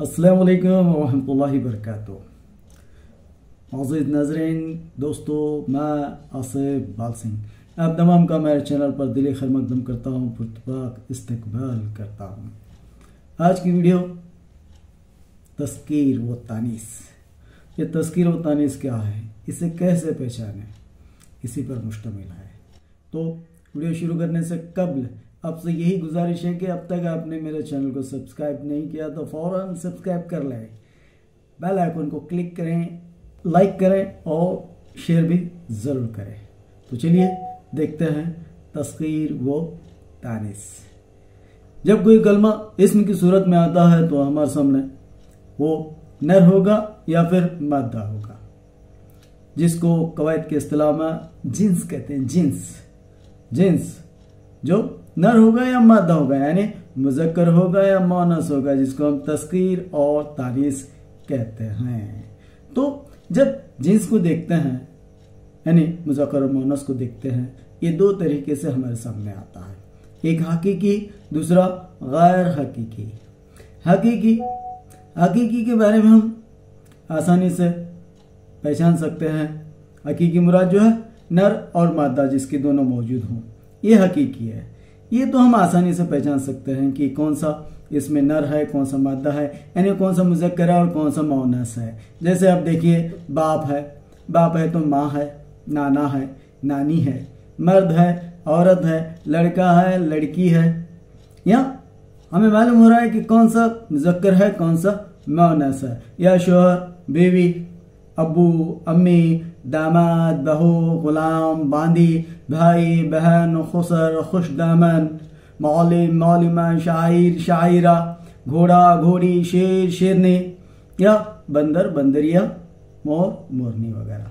अस्सलाम वालेकुम वरहमतुल्लाहि वबरकातुह मौजूद नजरीन दोस्तों मैं आसिफ बाल सिंह आप तमाम का मेरे चैनल पर दिली खैर मकदम करता हूँ पुरतपाक इस्तकबाल करता हूँ आज की वीडियो तस्कीर व तानीस ये तस्कीर व तानीस क्या है इसे कैसे पहचाने इसी पर मुश्तमिल है तो वीडियो शुरू करने से कबल आपसे यही गुजारिश है कि अब तक आपने मेरे चैनल को सब्सक्राइब नहीं किया तो फ़ौरन सब्सक्राइब कर लें। बेल आइकन को क्लिक करें, लाइक करें और शेयर भी ज़रूर करें। तो चलिए देखते हैं तस्कीर वो तानिस। जब कोई कलमा इसम की सूरत में आता है तो हमारे सामने वो नर होगा या फिर मादा होगा, जिसको कवायद के अतलाह में जींस कहते हैं। जिन्स जींस जो नर होगा या मादा होगा, यानी मुजक्कर होगा या मोनस होगा, जिसको हम तस्कीर और तारीस कहते हैं। तो जब जिन्स को देखते हैं, यानी मुजक्कर और मोनस को देखते हैं, ये दो तरीके से हमारे सामने आता है। एक हकीकी, दूसरा गैर हकीकी। हकीकी हकीकी के बारे में हम आसानी से पहचान सकते हैं। हकीकी मुराद जो है, नर और मादा जिसके दोनों मौजूद हों, ये हकीकी है। ये तो हम आसानी से पहचान सकते हैं कि कौन सा इसमें नर है, कौन सा मादा है, यानी कौन सा मुजक्कर है और कौन सा मोनस है। जैसे आप देखिए, बाप है। बाप है तो माँ है, नाना है, नानी है, मर्द है, औरत है, लड़का है, लड़की है। या हमें मालूम हो रहा है कि कौन सा मुजक्कर है, कौन सा मोनस है। या शोहर, बीवी अबू अम्मी, दामाद, बहू, गुलाम, बांदी, भाई, बहन, खुसर, खुश दामन मौलिम मौलिमा, शायर, शायरा, घोड़ा, घोड़ी, शेर, शेरनी, या बंदर, बंदरिया, मोर, मोरनी वगैरह।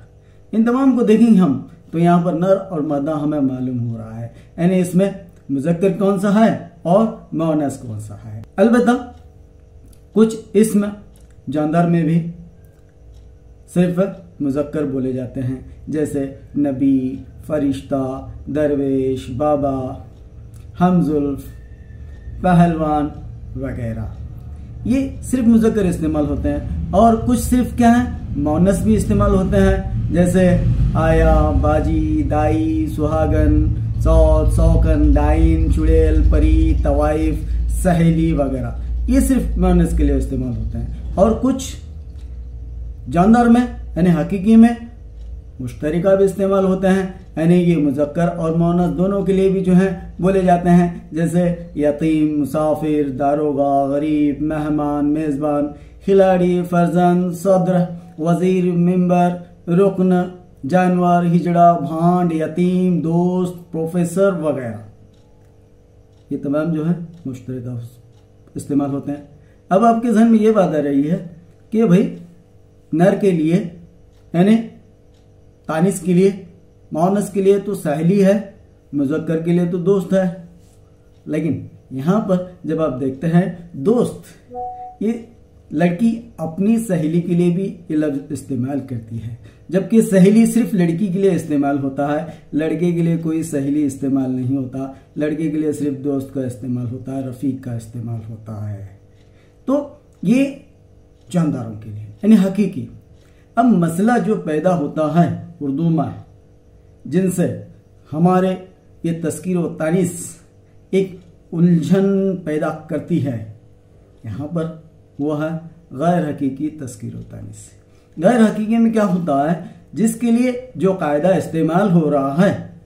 इन तमाम को देखेंगे हम तो यहाँ पर नर और मदा हमें मालूम हो रहा है। यानी इसमें मुजक्कर कौन सा है और मोनस कौन सा है? अलबत्ता, कुछ इसमें, जानदार में भी सिर्फ़ मुजक्कर बोले जाते हैं। जैसे नबी, फरिश्ता, दरवेश, बाबा हमजुल्फ पहलवान वगैरह। ये सिर्फ़ मुजक्कर इस्तेमाल होते हैं और कुछ सिर्फ़ क्या है? मोनस भी इस्तेमाल होते हैं। जैसे आया, बाजी, दाई, सुहागन, सौत, सौकन, डाइन, चुड़ैल, परी, तवाइफ, सहेली वगैरह। ये सिर्फ़ मोनस के लिए इस्तेमाल होते हैं। और कुछ जानदार में, यानी हकीकी में, मुश्तरिका भी इस्तेमाल होते हैं, यानी ये मुजक्कर और मोनस दोनों के लिए भी जो है, बोले जाते हैं, जैसे यतीम, मुसाफिर, दारोगा, गरीब, मेहमान, मेजबान, खिलाड़ी फर्जन सदर, वज़ीर, मेंबर, रुकन, जानवर, हिजड़ा, भांड, यतीम, दोस्त, प्रोफेसर वगैरह। ये तमाम जो है, मुश्तरका इस्तेमाल होते हैं। अब आपके जहन में ये बात आ रही है कि भाई नर के लिए, यानी तानिस के लिए, मोनस के लिए तो सहेली है, मुजक्कर के लिए तो दोस्त है। लेकिन यहाँ पर जब आप देखते हैं, दोस्त, ये लड़की अपनी सहेली के लिए भी ये लफ्ज इस्तेमाल करती है। जबकि सहेली सिर्फ़ लड़की के लिए इस्तेमाल होता है, लड़के के लिए कोई सहेली इस्तेमाल नहीं होता, लड़के के लिए सिर्फ़ दोस्त का इस्तेमाल होता है, रफीक का इस्तेमाल होता है। तो ये जानदारों के लिए। यानी हकीकी। अब मसला जो पैदा होता है उर्दू में, जिनसे हमारे ये तस्कीर व तारीस एक उलझन पैदा करती है, यहाँ पर वो है गैर हकीकी तस्कीर व तानीस। गैर हकीकी में क्या होता है? जिसके लिए जो कायदा इस्तेमाल हो रहा है,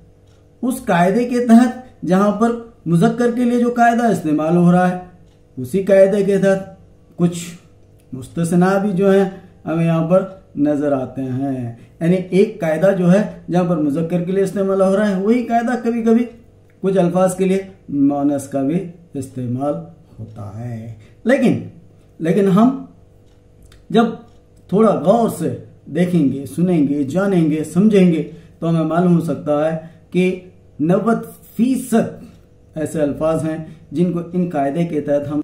उस कायदे के तहत जहाँ पर मुजक्कर के लिए जो कायदा इस्तेमाल हो रहा है, उसी कायदे के तहत कुछ मुस्तना भी जो है हमें यहाँ पर नज़र आते हैं। यानी एक कायदा जो है, जहाँ पर मुजक्कर के लिए इस्तेमाल हो रहा है, वही कायदा कभी कभी कुछ अल्फाज के लिए मोनस का भी इस्तेमाल होता है। लेकिन लेकिन हम जब थोड़ा गौर से देखेंगे, सुनेंगे, जानेंगे, समझेंगे तो हमें मालूम हो सकता है कि नब्बे फ़ीसद ऐसे अल्फाज हैं जिनको इन कायदे के तहत हम,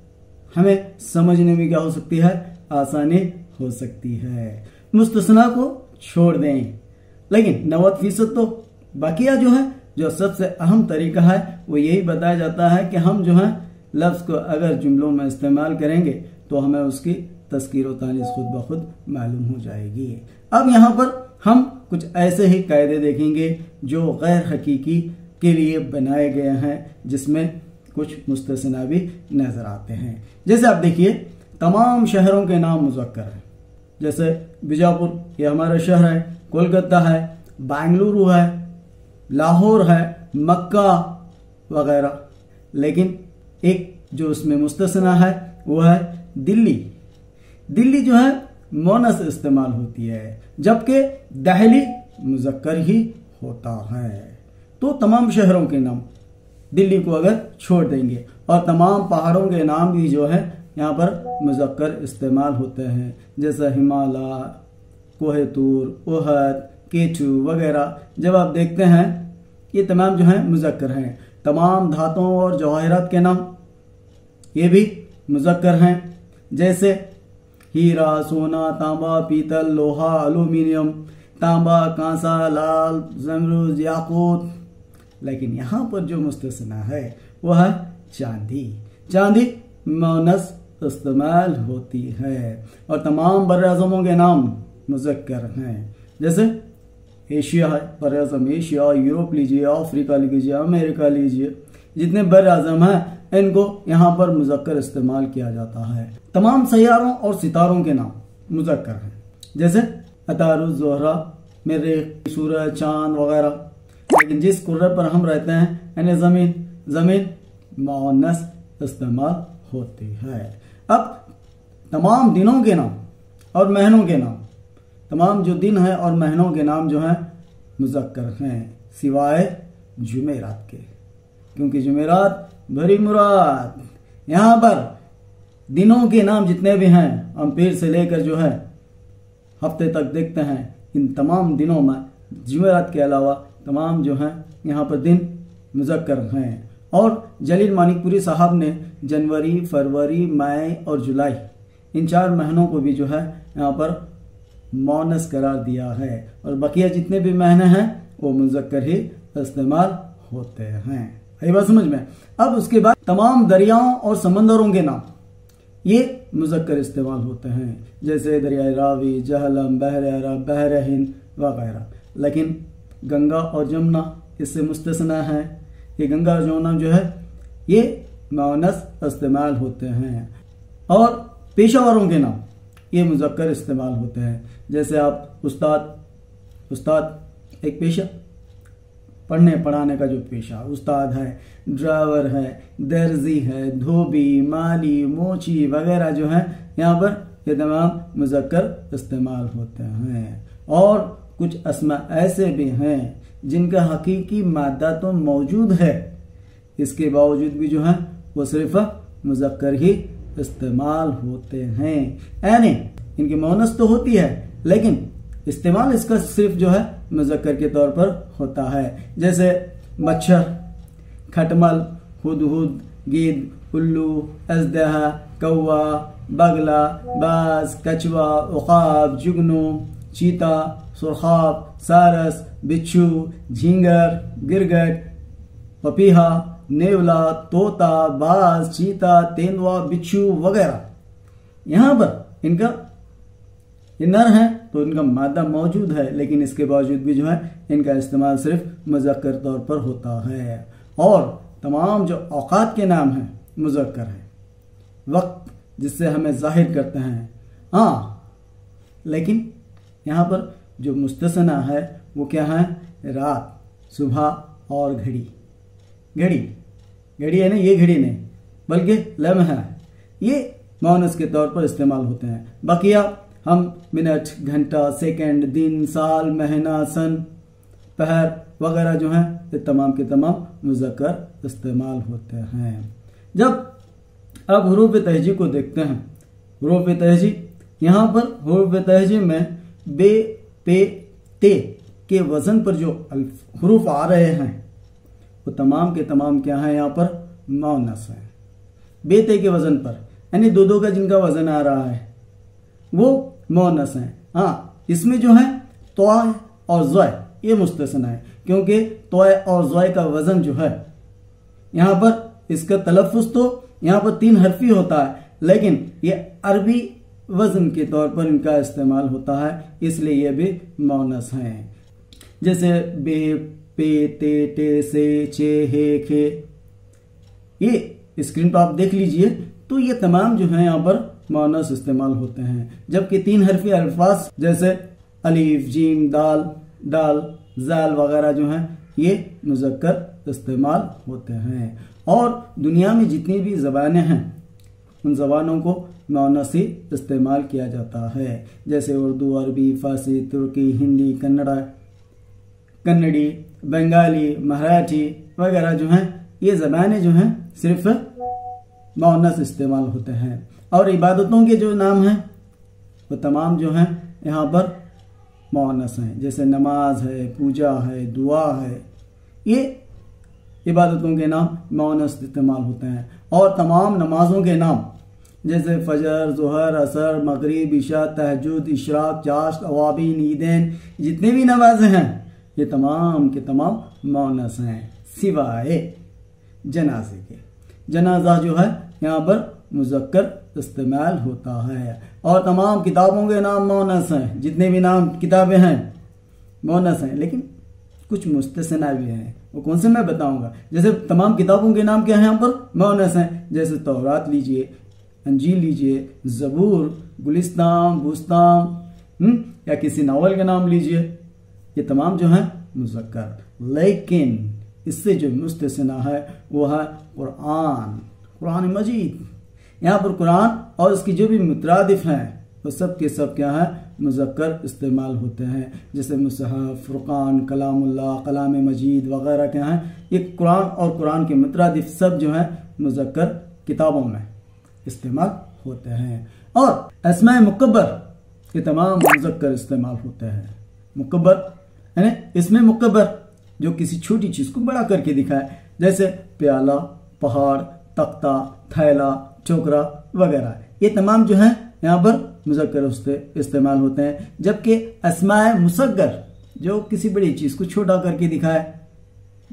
हमें समझने में क्या हो सकती है? आसानी हो सकती है। मुस्तना को छोड़ दें। लेकिन नब्बे फ़ीसद तो बाकिया जो है, जो सबसे अहम तरीका है, वो यही बताया जाता है कि हम जो है, लफ्ज को अगर जुमलों में इस्तेमाल करेंगे तो हमें उसकी तस्कीर तानीस खुद ब खुद मालूम हो जाएगी। अब यहाँ पर हम कुछ ऐसे ही कायदे देखेंगे, जो गैर हकीकी के लिए बनाए गए हैं, जिसमें कुछ मुस्तना भी नज़र आते हैं। जैसे आप देखिए तमाम शहरों के नाम मुजक्कर हैं। जैसे बीजापुर, ये हमारा शहर है, कोलकाता है, बेंगलुरु है, लाहौर है, मक्का वगैरह। लेकिन एक जो उसमें मुस्तना है, वो है दिल्ली। दिल्ली जो है, मोनस इस्तेमाल होती है, जबकि दहली मुजक्कर ही होता है। तो तमाम शहरों के नाम दिल्ली को अगर छोड़ देंगे, और तमाम पहाड़ों के नाम भी जो है यहाँ पर मुजक्कर इस्तेमाल होते हैं, जैसे हिमालय कोहतूर ओहद केचू वगैरह। जब आप देखते हैं, ये तमाम जो है मुजक्कर हैं। तमाम धातुओं और जवाहरात के नाम ये भी मुजक्कर हैं। जैसे हीरा, सोना, तांबा, पीतल, लोहा अलूमिनियम तांबा, कांसा, लाल जमरूज याकूत। लेकिन यहाँ पर जो मुस्तना है, वह है चांदी। चांदी मोनस इस्तेमाल होती है। और तमाम बर के नाम मुजक्कर हैं। जैसे एशिया है बर एशिया, यूरोप लीजिए, अफ्रीका लीजिए, अमेरिका लीजिए, जितने बर आज़म हैं, इनको यहाँ पर मुजक्कर इस्तेमाल किया जाता है। तमाम सैारों और सितारों के नाम मुजक्कर हैं। जैसे अतारुज जोहरा मेरे सूरज, चाँद वगैरह। लेकिन जिस कुर्र पर हम रहते हैं यानी ज़मीन ज़मीन मोनस इस्तेमाल होती है। अब तमाम दिनों के नाम और महीनों के नाम, तमाम जो दिन है और महीनों के नाम जो हैं, मुजक्कर हैं, सिवाय जुमेरात के। क्योंकि जुमेरात भरी मुराद। यहाँ पर दिनों के नाम जितने भी हैं, हम पीर से लेकर जो है, हफ़्ते तक देखते हैं, इन तमाम दिनों में, जुमेरात के अलावा तमाम जो हैं, यहाँ पर दिन मुजक्कर हैं। और जलील मानिकपुरी साहब ने जनवरी, फरवरी, मई और जुलाई इन चार महीनों को भी जो है यहाँ पर मोनस करार दिया है। और बकिया जितने भी महीने हैं, वो मुजक्कर ही इस्तेमाल होते हैं। आई बात समझ में? अब उसके बाद तमाम दरियाओं और समंदरों के नाम, ये मुजक्कर इस्तेमाल होते हैं। जैसे दरियाए रावी, जहलम बहर अरब बहर हिंद वगैरह। लेकिन गंगा और जमुना इससे मुस्तना है। ये गंगा जमुना जो है, ये मानस इस्तेमाल होते हैं। और पेशावरों के नाम ये मुजक्कर इस्तेमाल होते हैं। जैसे आप उस्ताद उस्ताद एक पेशा, पढ़ने, पढ़ाने का जो पेशा, उस्ताद है, ड्राइवर है, दर्जी है, धोबी, माली, मोची वगैरह जो है, यहाँ पर ये तमाम मुजक्कर इस्तेमाल होते हैं। और कुछ असमा ऐसे भी हैं जिनका हकीकी मादा तो मौजूद है। इसके बावजूद भी जो है, वो सिर्फ़ मुजक्कर ही इस्तेमाल होते हैं। यानी इनकी मोनस तो होती है, लेकिन इस्तेमाल इसका सिर्फ़ जो है मुजक्कर के तौर पर होता है। जैसे मच्छर, खटमल, हुदहुद, गिद, उल्लू अजदहा कौवा, बगला, बाज, कछुआ उकाब जुगनू। चीता, सुरखाब, सारस, बिच्छू, झींगर, गिरगट, पपीहा, नेवला, तोता, बाज, चीता, तेंदुआ, बिच्छू वगैरह। यहाँ पर इनका, ये नर है तो इनका मादा मौजूद है, लेकिन इसके बावजूद भी जो है, इनका इस्तेमाल सिर्फ़ मुजक्कर तौर पर होता है। और तमाम जो औकात के नाम हैं, मुजक्कर है। वक्त जिससे हमें ज़ाहिर करते हैं। हाँ लेकिन यहाँ पर जो मुस्तना है, वो क्या है? रात, सुबह और घड़ी। घड़ी। घड़ी है ना? ये घड़ी नहीं, बल्कि लम्हा है। ये मोनस के तौर पर इस्तेमाल होते हैं। बाकिया, हम मिनट, घंटा, सेकंड, दिन, साल, महीना, सन, पहर वगैरह जो हैं, ये तमाम के तमाम मुजक्कर इस्तेमाल होते हैं। जब अब हरूफ तहजी को देखते हैं हरूफ तहजी यहाँ पर हरूफ तहजी में बे, पे, ते के वज़न पर जो हरूफ आ रहे हैं, वो तमाम के तमाम क्या है यहाँ पर? मौनस है। बे, ते के वज़न पर, यानी दो दो का जिनका वज़न आ रहा है, वो मोनस है। हाँ इसमें जो है तो और जय, ये मुस्तना है, क्योंकि तोय और जय का वज़न जो है, यहाँ पर इसका तलफ़ तो यहाँ पर तीन हरफी होता है, लेकिन ये अरबी वज़न के तौर पर इनका इस्तेमाल होता है, इसलिए ये भी मौनस हैं। जैसे बे, पे, ते, टे, से चे हे, खे। ये स्क्रीन पर आप देख लीजिए तो ये तमाम जो है यहाँ पर मौनस इस्तेमाल होते हैं। जबकि तीन हरफी अल्फाज, जैसे अलीफ जीम दाल दाल जाल वगैरह जो हैं, ये मुजक्कर इस्तेमाल होते हैं। और दुनिया में जितनी भी ज़बानें हैं, उन ज़बानों को मौनसी इस्तेमाल किया जाता है। जैसे उर्दू, अरबी, फारसी, तुर्की, हिंदी, कन्नड़ा, कन्नड़ी, बंगाली, मराठी वगैरह जो हैं, ये ज़बानें जो हैं, सिर्फ़ मौनस इस्तेमाल होते हैं। और इबादतों के जो नाम हैं, वो तमाम जो हैं, यहाँ पर मौनस हैं। जैसे नमाज़ है, पूजा है, दुआ है, ये इबादतों के नाम मौनस इस्तेमाल होते हैं। और तमाम नमाजों के नाम जैसे फजर, जहर, असर, मगरब, इशा तहजद इशराक चाश अवाबी, नीदैन जितने भी नमाजें हैं, ये तमाम के तमाम मौनस हैं, सिवाय जनाजे के। जनाजा जो है, यहाँ पर मुजक्कर इस्तेमाल होता है। और तमाम किताबों के नाम मोनस हैं, जितने भी नाम किताबें हैं, मोनस हैं, लेकिन कुछ मुस्तना भी हैं। वो कौन से मैं बताऊँगा? जैसे तमाम किताबों के नाम क्या है यहाँ पर? मोनस हैं। जैसे तौरात लीजिए अंजील लीजिए जबूर गुलिस्तान बुस्तान हम्म, या किसी नावल के नाम लीजिए। ये तमाम जो है मुजक्कर। लेकिन इससे जो मुस्तना है वो है कुरान कुरान मजीद। यहाँ पर कुरान और इसकी जो भी मुतरदिफ हैं वो सब के सब क्या है मुजक्कर इस्तेमाल होते हैं। जैसे मुसहफ फ़ुरक़ान कलामुल्ला कलाम मजीद वगैरह क्या हैं ये कुरान और कुरान के मुतरदिफ सब जो है मुजक्कर किताबों में। इस्तेमाल होते हैं। और असमा मुकबर ये तमाम मुजक्कर इस्तेमाल होते हैं। मुकबर यानी इसमें मुकबर जो किसी छोटी चीज़ को बड़ा करके दिखाए, जैसे प्याला, पहाड़, तख्ता, थैला, चोकरा वगैरह। ये तमाम जो है, यहाँ पर मुजक्कर इस्तेमाल होते हैं। जबकि असमाय मुसगर जो किसी बड़ी चीज़ को छोटा करके दिखाए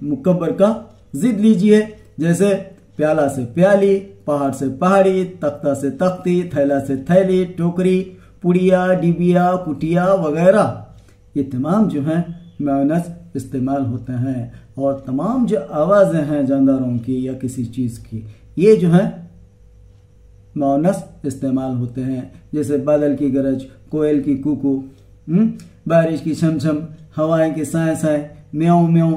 मुकबर का जिद लीजिए, जैसे प्याला से प्याली पहाड़ से पहाड़ी तख्ता से तख्ती थैला से थैली टोकरी पुड़िया डिबिया कुटिया वगैरह। ये तमाम जो है माइनस इस्तेमाल होते हैं और तमाम जो आवाज़ें हैं जानदारों की या किसी चीज़ की ये जो है मौनस इस्तेमाल होते हैं। जैसे बादल की गरज कोयल की कुकू हम्म, बारिश की छमछम हवाएँ की साए साए म्यों म्यों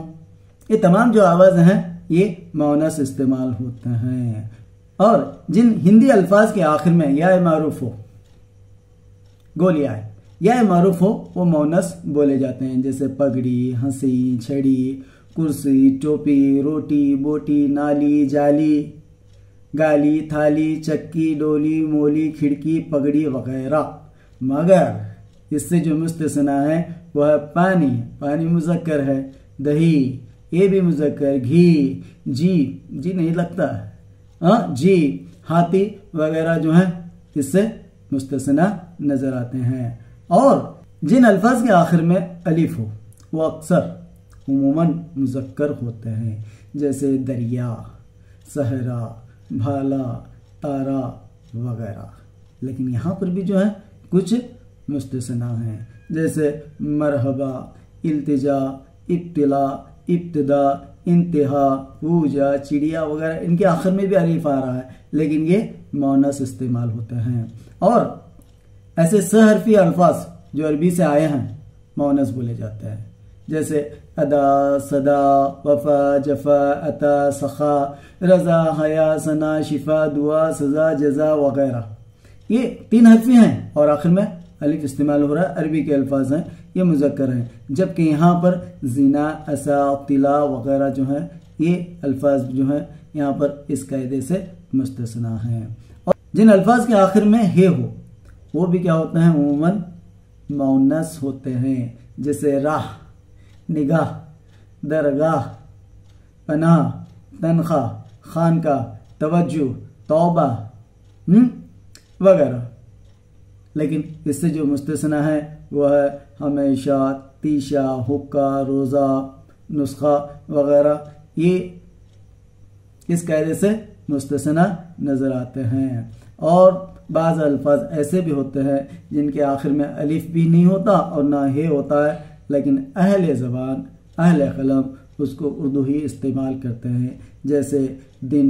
ये तमाम जो आवाज़ें हैं ये मौनस इस्तेमाल होते हैं। और जिन हिंदी अल्फाज के आखिर में या मारूफ हो गोलियाँ या मारूफ हो, वो मोनस बोले जाते हैं। जैसे पगड़ी, हँसी, छड़ी, कुर्सी, टोपी, रोटी, बोटी, नाली, जाली, गाली, थाली, चक्की, डोली, मोली, खिड़की, पगड़ी वगैरह। मगर इससे जो मुस्तना है, वह है पानी पानी मुजक्कर है, दही ये भी मुजक्कर, घी, जी जी नहीं लगता हाँ। जी, हाथी वगैरह जो है, इससे मुस्तना नज़र आते हैं। और जिन अल्फाज के आखिर में अलिफ हो, वो अक्सर उमूमन मुजक्कर होते हैं। जैसे दरिया, सहरा, भाला, तारा वगैरह। लेकिन यहाँ पर भी जो है, कुछ मुस्तना हैं। जैसे मरहबा, इल्तिजा, इब्तला इब्तदा, इंतहा पूजा चिड़िया वगैरह, इनके आखिर में भी अलीफ आ रहा है, लेकिन ये मोनस इस्तेमाल होते हैं। और ऐसे सहरफी अल्फाज जो अरबी से आए हैं, मोनस बोले जाते हैं। जैसे, अदा, सदा, वफा, जफा, अता, सखा, रजा, हया, सना, शिफा, दुआ, सजा, जजा वगैरह। ये तीन हरफी हैं और आखिर में अलिफ इस्तेमाल हो रहा है, अरबी के अल्फाज हैं। ये मुजक्कर हैं। जबकि यहाँ पर जीना असा तिला वगैरह जो है ये अल्फाज जो है यहाँ पर इस कायदे से मुस्तना हैं। और जिन अल्फाज के आखिर में हे हो वो भी क्या होते हैं? उमूमन मौनस होते हैं। जैसे राह निगाह दरगाह पना तनख्वाह खान का तवज्जो तौबा हम्म, वगैरह। लेकिन इससे जो मुस्तना है वह हमेशा तीशा हुक्का, रोज़ा, नुस्खा वगैरह ये इस कायदे से मुस्तसना नज़र आते हैं। और बाज़ अल्फाज ऐसे भी होते हैं जिनके आखिर में अलिफ भी नहीं होता और ना हे होता है, लेकिन अहल ज़बान, अहल कलम उसको उर्दू ही इस्तेमाल करते हैं। जैसे दिन,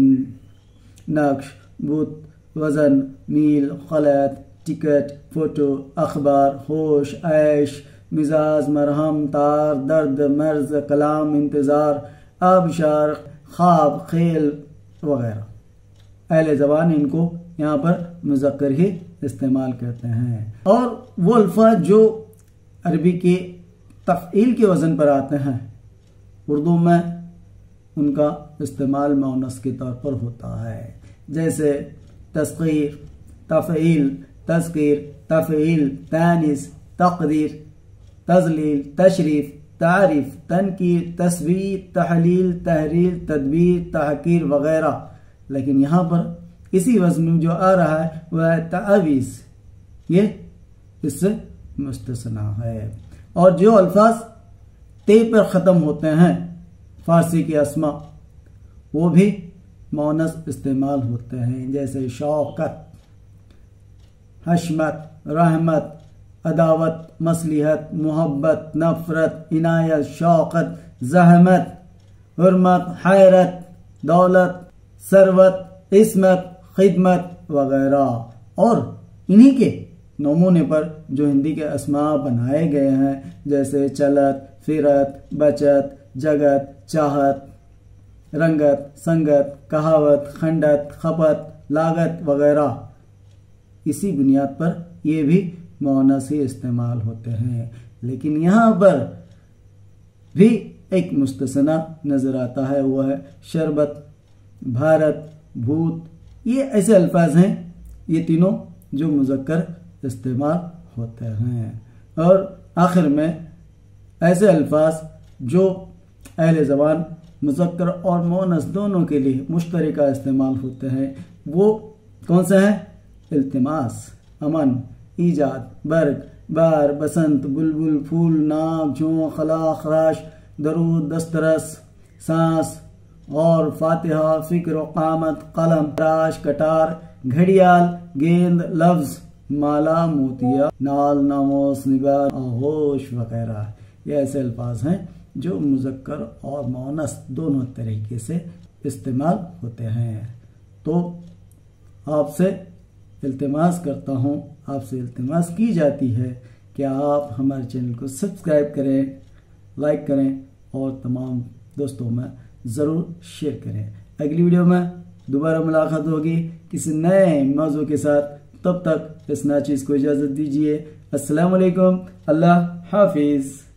नक्श, बुत, वज़न, मील, खलत टिकट फ़ोटो अखबार होश ऐश मिजाज मरहम तार दर्द मर्ज कलाम इंतज़ार आबशार ख्वाब खेल वगैरह अहल ज़बान इनको यहाँ पर मुजक्कर ही इस्तेमाल करते हैं और वो अल्फाज जो अरबी के तफ़ील के वज़न पर आते हैं उर्दू में उनका इस्तेमाल मौनस के तौर पर होता है जैसे तस्कीर तफ़ील तस्कीर तफ़ील तनिस तकदीर तजलील तशरीफ़ तारीफ़ तनकीर तस्वीर तहलील तहरील तदबीर तहकीर वगैरह लेकिन यहाँ पर इसी वज़न में जो आ रहा है वह तावीज़ ये इससे मुस्तना है और जो अल्फाज ते पर ख़त्म होते हैं फारसी के असमा वो भी मोनस इस्तेमाल होते हैं जैसे शौकत हशमत, रहमत, अदावत, मसलहत, मोहब्बत, नफ़रत, इनायत, शौकत, जहमत, हरमत, हैरत, दौलत, सरवत, इसमत, खिदमत वगैरह। और इन्हीं के नमूने पर जो हिंदी के असमा बनाए गए हैं, जैसे चलत, फिरत, बचत, जगत, चाहत, रंगत, संगत, कहावत, खंडत, खपत, लागत वगैरह। इसी बुनियाद पर ये भी मोनस ही इस्तेमाल होते हैं। लेकिन यहाँ पर भी एक मुस्तना नज़र आता है वह है शरबत, भारत, भूत, ये ऐसे अल्फाज हैं, ये तीनों जो मुजक्कर इस्तेमाल होते हैं। और आखिर में ऐसे अल्फाज जो अहल ज़बान, मुजक्कर और मोनस दोनों के लिए मुश्तरका इस्तेमाल होते हैं, वो कौन से हैं? इल्तमास, अमन, ईजाद बर्ग बार, बसंत, बुलबुल, फूल नाग झों खला खराश दरूद, दस्तरस, सांस, और फातिहा, फ़िक्र, कामत, कलम तराश कटार, घड़ियाल, गेंद, लफ्ज, माला, मोतिया, नाल, नामोस निगार होश वगैरह। ये ऐसे अल्फाज हैं जो मुजक्कर और मोनस दोनों तरीके से इस्तेमाल होते हैं। तो आपसे इल्तमास करता हूँ, आपसे इल्तमास की जाती है। कि आप हमारे चैनल को सब्सक्राइब करें, लाइक करें और तमाम दोस्तों में ज़रूर शेयर करें। अगली वीडियो में दोबारा मुलाकात होगी किसी नए मौजू के साथ। तब तक इस नाचीज़ को इजाज़त दीजिए। असलकम अल्लाह हाफिज़।